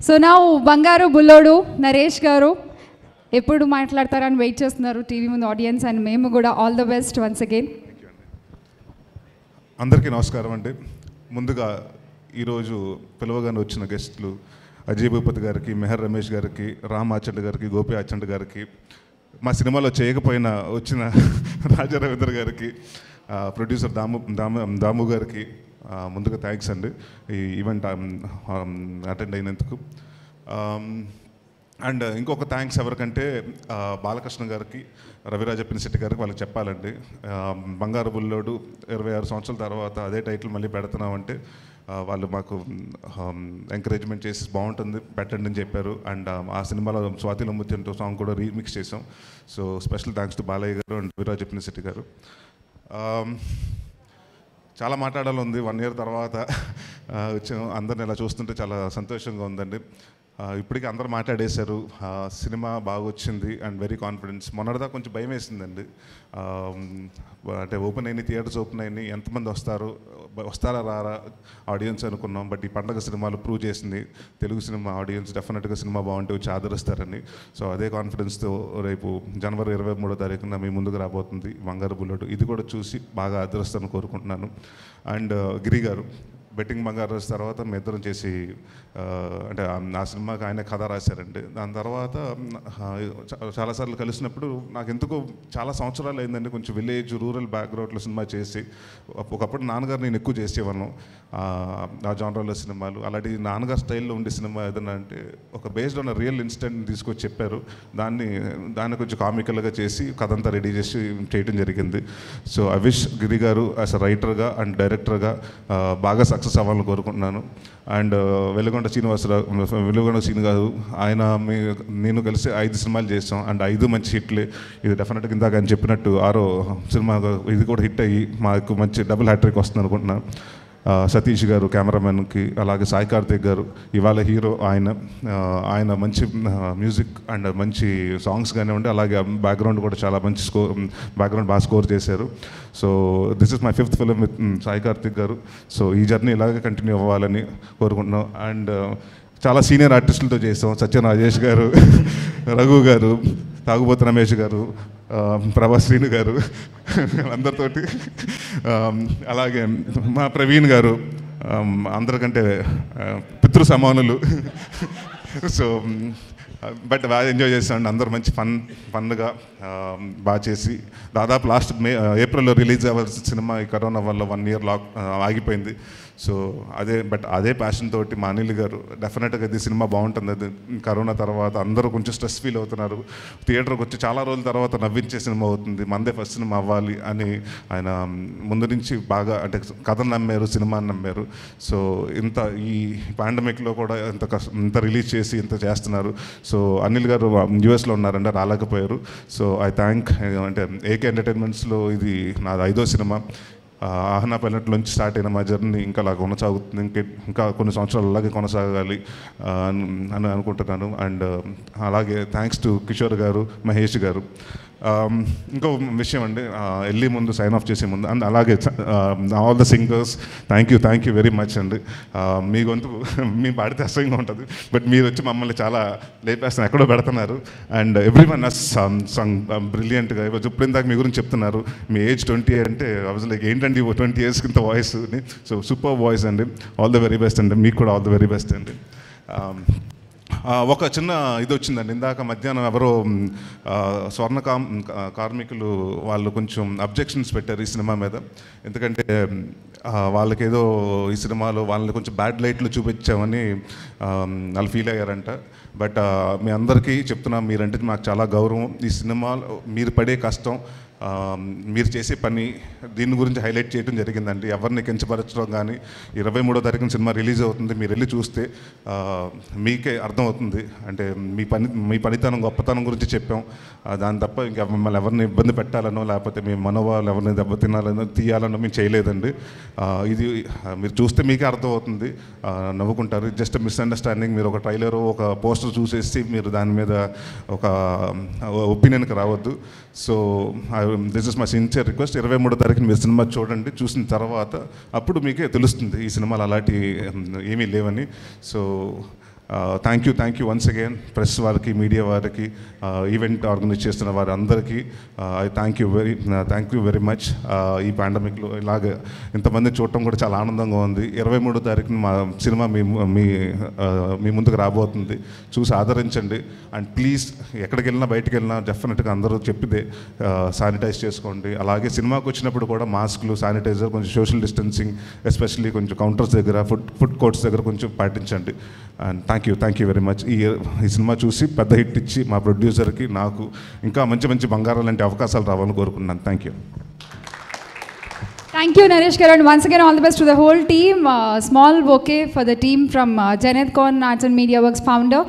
So నా బంగారు బుల్లోడు నరేష్ గారు ఎప్పుడు మాట్లాడతారని వెయిట్ చేస్తున్నారు టీవీ ముందు ఆడియన్స్ అండ్ మేము కూడా all the best once again అందరికీ నమస్కారం అండి. ముందుగా ఈరోజు పిలవగానే వచ్చిన గెస్ట్లు అజయ్ భూపతి గారికి మెహర్ రమేష్ గారికి రామ్ ఆచండ్ గారికి గోపి ఆచండ్ గారికి మా సినిమాలో చేయకపోయినా వచ్చిన రాజా రవీంద్ర గారికి ప్రొడ్యూసర్ దాము దాము దాము గారికి ముందుగా థ్యాంక్స్ అండి ఈ ఈవెంట్ అటెండ్ um, um, అయినందుకు. Um, అండ్ ఇంకొక థ్యాంక్స్ ఎవరికంటే బాలకృష్ణ గారికి రవిరాజ పినిశెట్టి గారికి వాళ్ళకి చెప్పాలండి. బంగారు బుల్లోడు ఇరవై ఆరు సంవత్సరాల తర్వాత అదే టైటిల్ మళ్ళీ పెడుతున్నామంటే వాళ్ళు మాకు ఎంకరేజ్మెంట్ చేసి బాగుంటుంది పెట్టండి అని చెప్పారు. అండ్ ఆ సినిమాలో స్వాతి ముత్యంతో సాంగ్ కూడా రీమిక్స్ చేసాం so special thanks to Balayya garu and Raviraja Pinisetty గారు. చాలా మాట్లాడాలి ఉంది. వన్ ఇయర్ తర్వాత వచ్చాం అందరిని ఇలా చూస్తుంటే చాలా సంతోషంగా ఉందండి. ఇప్పటికీ అందరూ మాట్లాడేశారు. సినిమా బాగా వచ్చింది అండ్ వెరీ కాన్ఫిడెన్స్. మొన్నటిదా కొంచెం భయం వేసిందండి. అంటే ఓపెన్ అయిన థియేటర్స్ ఓపెన్ అయినాయి ఎంతమంది వస్తారు వస్తారా రారా ఆడియన్స్ అనుకున్నాం. బట్ ఈ పండగ సినిమాలు ప్రూవ్ చేసింది తెలుగు సినిమా ఆడియన్స్. డెఫినెట్గా సినిమా బాగుంటే వచ్చి ఆదరిస్తారని సో అదే కాన్ఫిడెన్స్తో రేపు జనవరి ఇరవై మూడో తారీఖున మీ ముందుకు రాబోతుంది బంగారు బుల్లెట్. ఇది కూడా చూసి బాగా ఆదరిస్తారని కోరుకుంటున్నాను. అండ్ గిరి గారు బెట్టింగ్ బంగారు రోజు తర్వాత మీ ఇద్దరం చేసి అంటే నా సినిమాకి ఆయన కథ రాశారండి. దాని తర్వాత చాలాసార్లు కలిసినప్పుడు నాకు ఎందుకో చాలా సంవత్సరాలు అయిందండి కొంచెం విలేజ్ రూరల్ బ్యాక్గ్రౌండ్లో సినిమా చేసి. ఒకప్పుడు నాన్నగారు నేను ఎక్కువ చేసేవాను ఆ, ఆ జానరాలో సినిమాలు. అలాంటి నాన్నగారు స్టైల్లో ఉండే సినిమా ఏదైనా అంటే ఒక బేస్డ్ ఆన్ రియల్ ఇన్సిడెంట్ తీసుకొచ్చి చెప్పారు. దాన్ని దాన్ని కొంచెం కామికల్గా చేసి కథ అంతా రెడీ చేసి చేయడం జరిగింది. సో అవిష్ గిరి గారు యాజ్ అ రైటర్గా అండ్ డైరెక్టర్గా బాగా సక్సెస్ అవ్వాలని కోరుకుంటున్నాను. అండ్ వెలుగొండ శ్రీనివాసరావు వెలుగొండ శ్రీని గారు ఆయన మీ నేను కలిసి ఐదు సినిమాలు చేస్తాం అండ్ ఐదు మంచి హిట్లే. ఇది డెఫినెట్గా ఇందాక అని చెప్పినట్టు ఆరో సినిమా ఇది కూడా హిట్ అయ్యి మాకు మంచి డబుల్ హ్యాట్రిక్ వస్తుంది అనుకుంటున్నాను సతీష్ గారు కెమెరామెన్కి అలాగే సాయి కార్తిక్ గారు ఇవాళ హీరో ఆయన ఆయన మంచి మ్యూజిక్ అండ్ మంచి సాంగ్స్ కానివ్వండి అలాగే బ్యాక్గ్రౌండ్ కూడా చాలా మంచి స్కోర్ బ్యాక్గ్రౌండ్ బాగా స్కోర్ చేశారు. So this is my fifth film with Sai Karthik garu. So ఈ జర్నీ ఇలాగే కంటిన్యూ అవ్వాలని కోరుకుంటున్నాం. అండ్ చాలా సీనియర్ ఆర్టిస్టులతో చేసాం. సత్య రాజేష్ గారు రఘు గారు తాగుబోతు రమేష్ గారు ప్రభాశ్రీను ప్రభా శ్రీను గారు అందరితోటి అలాగే మా ప్రవీణ్ గారు అందరికంటే పితృ సమానులు. సో బట్ బాగా ఎంజాయ్ చేసామండి అందరూ మంచి ఫన్ ఫన్గా బాగా చేసి. దాదాపు లాస్ట్ మే ఏప్రిల్లో రిలీజ్ అవ్వాల్సిన సినిమా ఈ కరోనా వల్ల వన్ ఇయర్ లాక్ ఆగిపోయింది. సో అదే బట్ అదే ప్యాషన్ తోటి మా అనిల్ గారు డెఫినెట్గా ఇది సినిమా బాగుంటుంది. అది కరోనా తర్వాత అందరూ కొంచెం స్ట్రెస్ ఫీల్ అవుతున్నారు. థియేటర్కి వచ్చి చాలా రోజుల తర్వాత నవ్వించే సినిమా అవుతుంది. మందే ఫస్ట్ సినిమా అవ్వాలి అని ఆయన ముందు నుంచి బాగా అంటే కథను నమ్మారు సినిమాని నమ్మారు. సో ఇంత ఈ పాండమిక్లో కూడా ఇంత ఇంత రిలీజ్ చేసి ఇంత చేస్తున్నారు. సో అనిల్ గారు యూఎస్లో ఉన్నారంటే రాలేకపోయారు. సో ఐ థ్యాంక్ అంటే ఏకే ఎంటర్టైన్మెంట్స్లో ఇది నాది ఐదో సినిమా. ఆహ్నా ఆహనా పల్లెట్ నుంచి స్టార్ట్ అయిన మా జర్నీ ఇంకా అలా కొనసాగుతుంది. ఇంకా ఇంకా కొన్ని సంవత్సరాలు అలాగే కొనసాగాలి అని అనుకుంటున్నాను. అండ్ అలాగే థ్యాంక్స్ టు కిషోర్ గారు మహేష్ గారు. Um, ఇంకో విషయం అండి వెళ్ళి ముందు సైన్ ఆఫ్ చేసే ముందు అండ్ అలాగే all the singers thank you thank you very much అండి. మీ గొంతు మీ పాడితే అసహ్యంగా ఉంటుంది బట్ మీరు వచ్చి మమ్మల్ని చాలా లేపేస్తున్నారు ఎక్కడో పెడుతున్నారు. And every one has sung బ్రిలియంట్గా ఈరోజు ఇప్పుడు ఇందాక మీ గురించి చెప్తున్నారు. మీ ఏజ్ ట్వంటీ అంటే అవాజ్ లైక్ ఏంటండి ట్వంటీ ఇయర్స్ కింద వాయిస్ సో సూపర్ వాయిస్ అండి. ఆల్ ద వెరీ బెస్ట్ అండి. మీకు కూడా ఆల్ ద వెరీ బెస్ట్ అండి. Um, ఒక చిన్న ఇది వచ్చిందండి. ఇందాక మధ్యాహ్నం ఎవరో స్వర్ణ కార్మికులు వాళ్ళు కొంచెం అబ్జెక్షన్స్ పెట్టారు ఈ సినిమా మీద. ఎందుకంటే వాళ్ళకేదో ఈ సినిమాలో వాళ్ళని కొంచెం బ్యాడ్ లైట్లు చూపించామని వాళ్ళు ఫీల్ అయ్యారంట. బట్ మీ అందరికీ చెప్తున్నా మీరంటే మాకు చాలా గౌరవం. ఈ సినిమాలో మీరు పడే కష్టం మీరు చేసే పని దీని గురించి హైలైట్ చేయడం జరిగిందండి. ఎవరిని కించపరచడం కానీ ఇరవై మూడో తారీఖున సినిమా రిలీజ్ అవుతుంది మీరు వెళ్ళి చూస్తే మీకే అర్థమవుతుంది. అంటే మీ పని మీ పనితనం గొప్పతనం గురించి చెప్పాం. దాని తప్ప ఇంకా మిమ్మల్ని ఎవరిని ఇబ్బంది పెట్టాలనో లేకపోతే మీ మనోభావాలు ఎవరిని దెబ్బతినాలనో తీయాలనో మేము చేయలేదండి. ఇది మీరు చూస్తే మీకే అర్థమవుతుంది. నవ్వుకుంటారు. జస్ట్ మిస్అండర్స్టాండింగ్ మీరు ఒక ట్రైలర్ ఒక పోస్టర్ చూసేసి మీరు దాని మీద ఒక ఒపీనియన్కి రావద్దు. So this is my sincere request ఇరవై మూడో తారీఖున మీరు సినిమా చూడండి. చూసిన తర్వాత అప్పుడు మీకే తెలుస్తుంది ఈ సినిమాలు అలాంటి um, ఏమీ లేవని. So thank you thank you once again press వారికి మీడియా వారికి uh, ఈవెంట్ ఆర్గనైజ్ చేస్తున్న వారి అందరికీ I thank you very thank you very much ఈ పాండమిక్లో ఇలాగ ఇంతమంది చూడటం కూడా చాలా ఆనందంగా ఉంది. ఇరవై మూడో తారీఖున మా సినిమా మీ మీ uh, మీ ముందుకు రాబోతుంది. చూసి ఆదరించండి. అండ్ ప్లీజ్ ఎక్కడికి వెళ్ళినా బయటికి వెళ్ళినా డెఫినెట్గా అందరూ చెప్పితే శానిటైజ్ uh, చేసుకోండి. అలాగే సినిమాకి వచ్చినప్పుడు కూడా మాస్క్లు శానిటైజర్ కొంచెం సోషల్ డిస్టెన్సింగ్ ఎస్పెషల్లీ కొంచెం కౌంటర్స్ దగ్గర ఫుడ్ ఫుడ్ కోర్ట్స్ దగ్గర కొంచెం పాటించండి. And thank you thank you very much ఈ ఈ సినిమా చూసి పెద్ద హిట్ ఇచ్చి మా ప్రొడ్యూసర్కి నాకు ఇంకా మంచి మంచి బంగారం లాంటి అవకాశాలు రావాలని కోరుకుంటున్నాను. Thank you thank you Naresh garu once again all the best to the whole team small okay for the team from Janed Khan arts and media works founder